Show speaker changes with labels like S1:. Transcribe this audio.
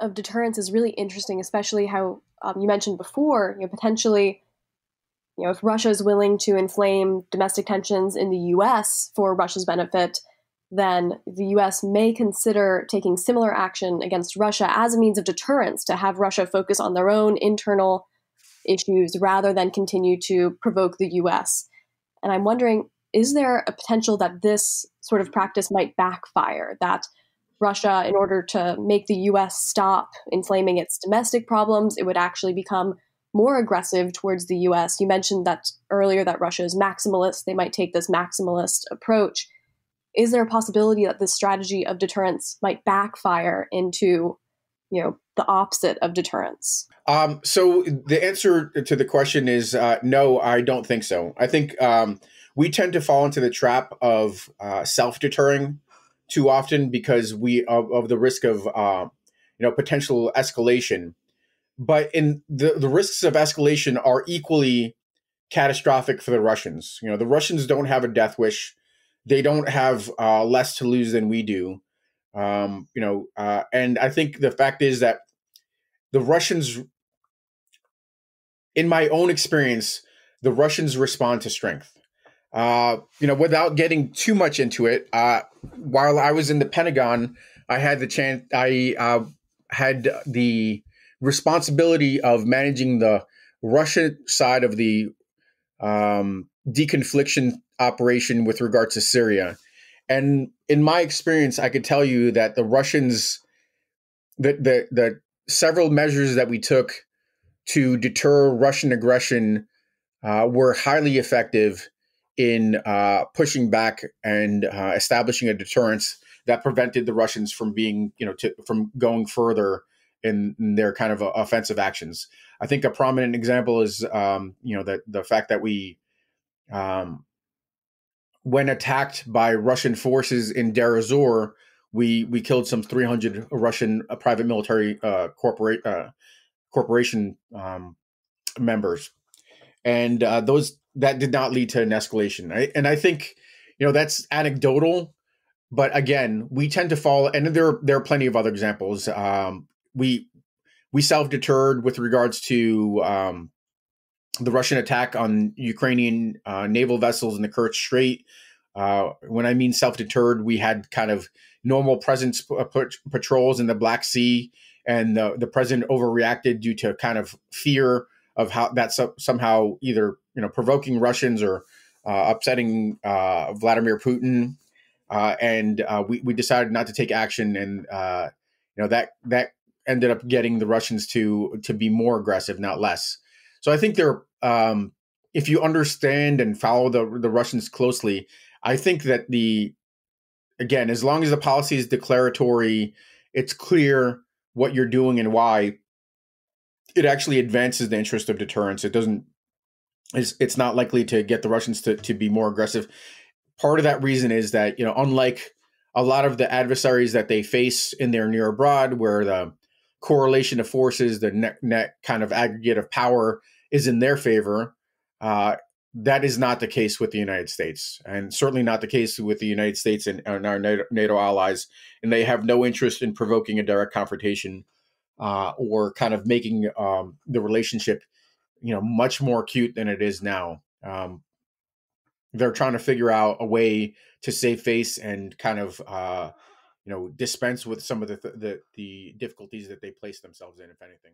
S1: of deterrence is really interesting, especially how um, you mentioned before, you know, potentially, you know, if Russia is willing to inflame domestic tensions in the U.S. for Russia's benefit, then the U.S. may consider taking similar action against Russia as a means of deterrence to have Russia focus on their own internal issues rather than continue to provoke the U.S. And I'm wondering, is there a potential that this sort of practice might backfire? That Russia, in order to make the US stop inflaming its domestic problems, it would actually become more aggressive towards the US. You mentioned that earlier that Russia is maximalist. They might take this maximalist approach. Is there a possibility that this strategy of deterrence might backfire into, you know, the opposite of deterrence?
S2: Um, so the answer to the question is uh, no, I don't think so. I think um, we tend to fall into the trap of uh, self deterring too often because we of, of the risk of uh, you know potential escalation. But in the the risks of escalation are equally catastrophic for the Russians. You know, the Russians don't have a death wish; they don't have uh, less to lose than we do. Um, you know, uh, and I think the fact is that the Russians, in my own experience, the Russians respond to strength. Uh, you know, without getting too much into it, uh, while I was in the Pentagon, I had the chance. I uh, had the responsibility of managing the Russian side of the um, deconfliction operation with regard to Syria, and in my experience, I could tell you that the Russians, the the, the several measures that we took to deter Russian aggression uh, were highly effective in uh, pushing back and uh, establishing a deterrence that prevented the Russians from being, you know, to, from going further in, in their kind of uh, offensive actions. I think a prominent example is, um, you know, the the fact that we, um, when attacked by Russian forces in Deir ez-Zor, we we killed some 300 Russian uh, private military uh, corporate uh, corporation um, members, and those that did not lead to an escalation. Right? And I think, you know, that's anecdotal, but again, we tend to fall, and there there are plenty of other examples. Um, we we self deterred with regards to um, the Russian attack on Ukrainian uh, naval vessels in the Kerch Strait. Uh, when I mean self deterred, we had kind of normal presence uh, patrols in the Black Sea, and the, the president overreacted due to kind of fear of how that somehow either you know provoking Russians or uh, upsetting uh, Vladimir Putin, uh, and we we decided not to take action, and you know that that ended up getting the Russians to to be more aggressive, not less. So I think they're um, if you understand and follow the the Russians closely, I think that the again, as long as the policy is declaratory, it's clear what you're doing and why. It actually advances the interest of deterrence. It doesn't it's, it's not likely to get the Russians to, to be more aggressive. Part of that reason is that, you know, unlike a lot of the adversaries that they face in their near abroad, where the correlation of forces, the net, net kind of aggregate of power is in their favor, uh, that is not the case with the United States, and certainly not the case with the United States and, and our NATO, NATO, allies. And they have no interest in provoking a direct confrontation uh, or kind of making um, the relationship you know much more acute than it is now. Um, they're trying to figure out a way to save face and kind of uh, you know dispense with some of the, the the difficulties that they place themselves in, if anything.